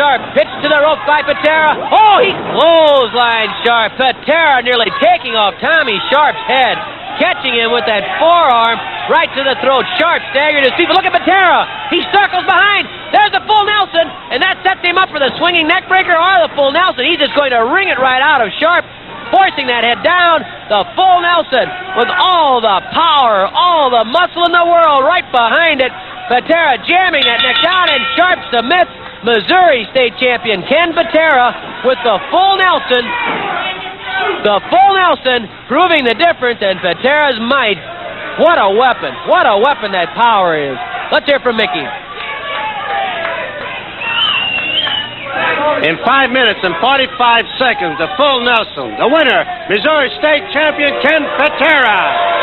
Sharpe hits to the rope by Patera. Oh, he clothesline Sharpe. Patera nearly taking off Tommy Sharpe's head, catching him with that forearm right to the throat. Sharpe staggered his feet. But look at Patera. He circles behind. There's the full Nelson, and that sets him up for the swinging neckbreaker or the full Nelson. He's just going to ring it right out of Sharpe forcing that head down. The full Nelson with all the power, all the muscle in the world right behind it. Patera jamming that neck down and Sharpe submits Missouri state champion Ken Patera with the full Nelson. The full Nelson proving the difference and Patera's might. What a weapon. What a weapon that power is. Let's hear from Mickey. In 5 minutes and 45 seconds, the full Nelson. The winner, Missouri State champion Ken Patera.